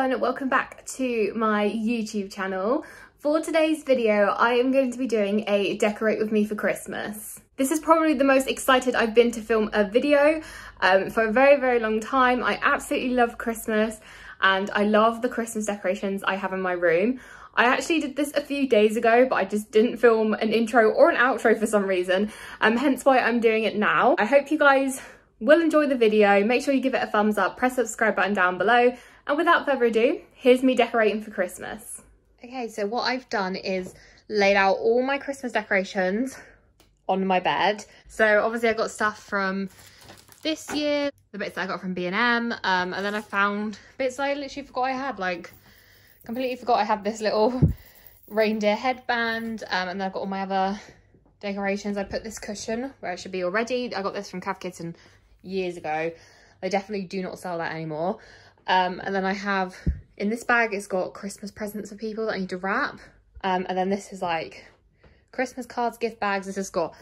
everyone, welcome back to my YouTube channel. For today's video, I am going to be doing a decorate with me for Christmas. This is probably the most excited I've been to film a video um, for a very, very long time. I absolutely love Christmas and I love the Christmas decorations I have in my room. I actually did this a few days ago, but I just didn't film an intro or an outro for some reason, um, hence why I'm doing it now. I hope you guys will enjoy the video. Make sure you give it a thumbs up, press the subscribe button down below, and without further ado, here's me decorating for Christmas. Okay, so what I've done is laid out all my Christmas decorations on my bed. So obviously I got stuff from this year, the bits that I got from B&M, um, and then I found bits I literally forgot I had, like completely forgot I had this little reindeer headband, um, and then I've got all my other decorations. I put this cushion where it should be already. I got this from Cath Kidston years ago. They definitely do not sell that anymore. Um, and then I have, in this bag, it's got Christmas presents for people that I need to wrap. Um, and then this is like Christmas cards, gift bags. This has got,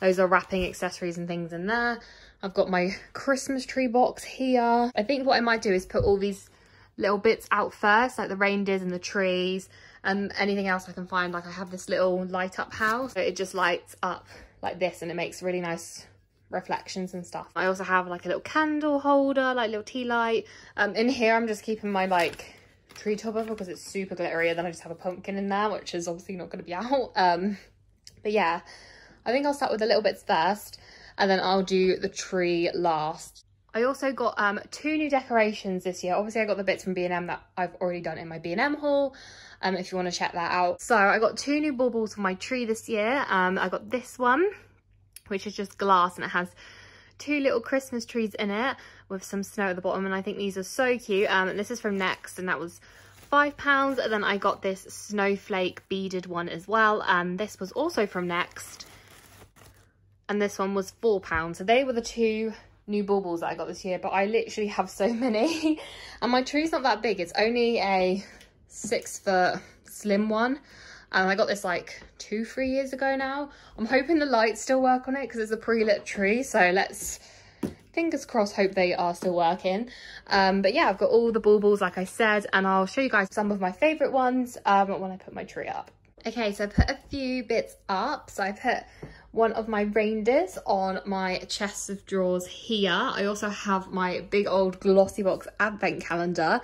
those are wrapping accessories and things in there. I've got my Christmas tree box here. I think what I might do is put all these little bits out first, like the reindeers and the trees and anything else I can find. Like I have this little light up house. It just lights up like this and it makes really nice reflections and stuff. I also have like a little candle holder, like little tea light. Um, in here, I'm just keeping my like tree topper because it's super glittery. And then I just have a pumpkin in there, which is obviously not going to be out. Um, but yeah, I think I'll start with the little bits first and then I'll do the tree last. I also got um, two new decorations this year. Obviously, I got the bits from B&M that I've already done in my B&M haul, um, if you want to check that out. So I got two new baubles for my tree this year. Um, I got this one, which is just glass and it has two little Christmas trees in it with some snow at the bottom and I think these are so cute. Um, this is from Next and that was five pounds. And then I got this snowflake beaded one as well. And this was also from Next. And this one was four pounds. So they were the two new baubles that I got this year but I literally have so many. And my tree's not that big. It's only a six foot slim one and I got this like two, three years ago now. I'm hoping the lights still work on it because it's a pre-lit tree. So let's, fingers crossed, hope they are still working. Um, but yeah, I've got all the baubles, like I said, and I'll show you guys some of my favourite ones um, when I put my tree up. Okay, so I put a few bits up. So I put one of my reindeers on my chest of drawers here. I also have my big old glossy box advent calendar.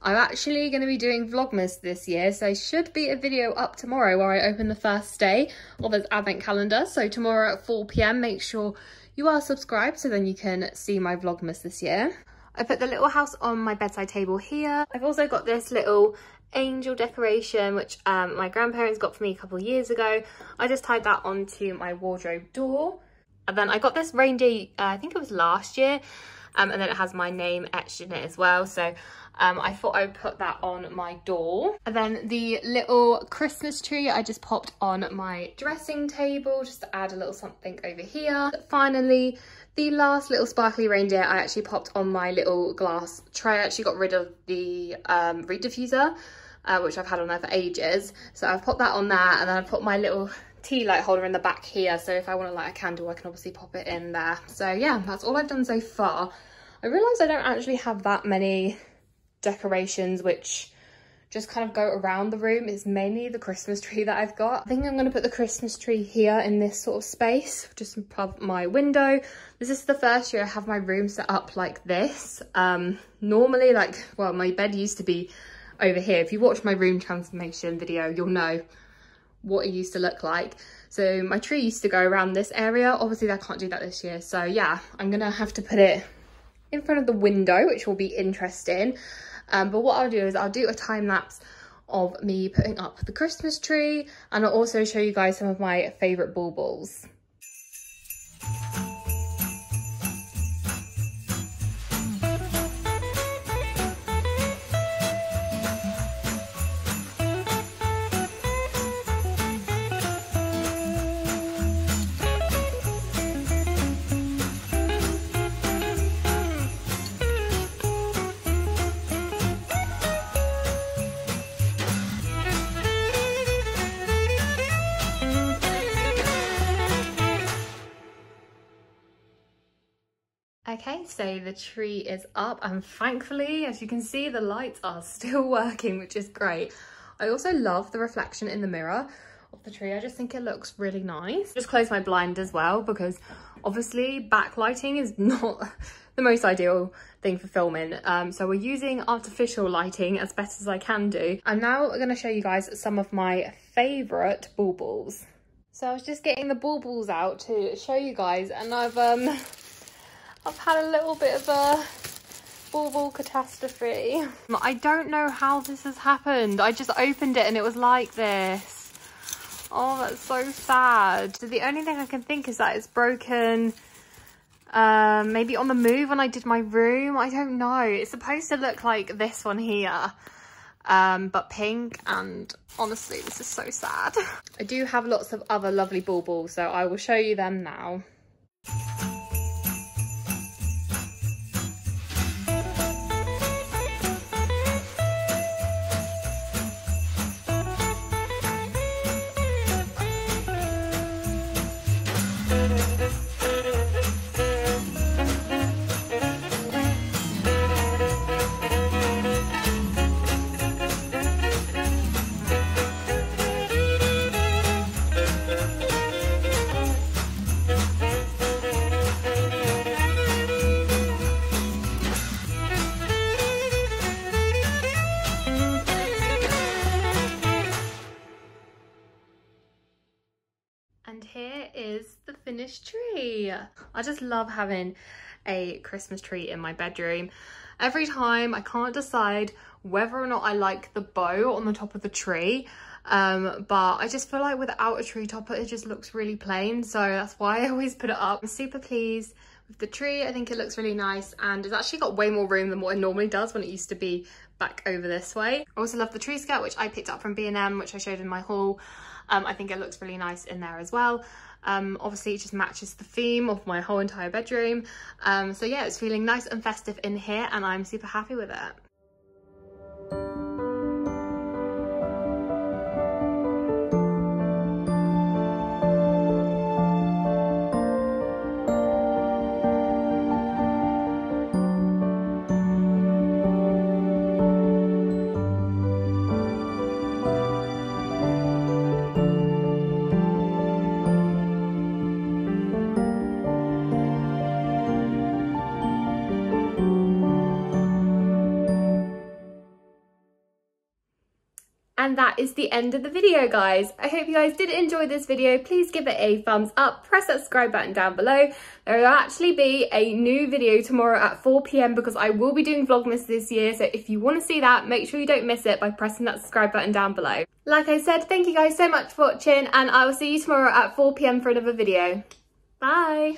I'm actually going to be doing Vlogmas this year, so I should be a video up tomorrow where I open the first day of this advent calendar. So tomorrow at 4pm, make sure you are subscribed so then you can see my Vlogmas this year. I put the little house on my bedside table here. I've also got this little angel decoration which um, my grandparents got for me a couple years ago. I just tied that onto my wardrobe door. And then I got this reindeer, uh, I think it was last year, um, and then it has my name etched in it as well. So um, I thought I would put that on my door. And then the little Christmas tree I just popped on my dressing table just to add a little something over here. Finally, the last little sparkly reindeer I actually popped on my little glass tray. I actually got rid of the um, reed diffuser, uh, which I've had on there for ages. So I've put that on there and then I put my little tea light holder in the back here. So if I want to light a candle, I can obviously pop it in there. So yeah, that's all I've done so far. I realise I don't actually have that many decorations which just kind of go around the room It's mainly the Christmas tree that I've got. I think I'm going to put the Christmas tree here in this sort of space, just above my window. This is the first year I have my room set up like this. Um, normally, like, well, my bed used to be over here. If you watch my room transformation video, you'll know what it used to look like. So my tree used to go around this area. Obviously, I can't do that this year. So yeah, I'm to have to put it in front of the window, which will be interesting. Um, but what I'll do is I'll do a time lapse of me putting up the Christmas tree and I'll also show you guys some of my favourite baubles. Okay, so the tree is up and thankfully, as you can see, the lights are still working, which is great. I also love the reflection in the mirror of the tree. I just think it looks really nice. Just close my blind as well because obviously backlighting is not the most ideal thing for filming. Um, so we're using artificial lighting as best as I can do. I'm now going to show you guys some of my favourite baubles. So I was just getting the baubles out to show you guys and I've um I've had a little bit of a bauble catastrophe. I don't know how this has happened. I just opened it and it was like this. Oh, that's so sad. So the only thing I can think is that it's broken um, maybe on the move when I did my room. I don't know. It's supposed to look like this one here um, but pink and honestly this is so sad. I do have lots of other lovely baubles so I will show you them now. And here is the finished tree. I just love having a Christmas tree in my bedroom. Every time I can't decide whether or not I like the bow on the top of the tree. Um, but I just feel like without a tree topper, it just looks really plain. So that's why I always put it up. I'm super pleased with the tree. I think it looks really nice and it's actually got way more room than what it normally does when it used to be back over this way. I also love the tree skirt, which I picked up from B&M, which I showed in my haul. Um, I think it looks really nice in there as well. Um, obviously it just matches the theme of my whole entire bedroom. Um, so yeah, it's feeling nice and festive in here and I'm super happy with it. And that is the end of the video, guys. I hope you guys did enjoy this video. Please give it a thumbs up. Press that subscribe button down below. There will actually be a new video tomorrow at 4pm because I will be doing Vlogmas this year. So if you want to see that, make sure you don't miss it by pressing that subscribe button down below. Like I said, thank you guys so much for watching and I will see you tomorrow at 4pm for another video. Bye!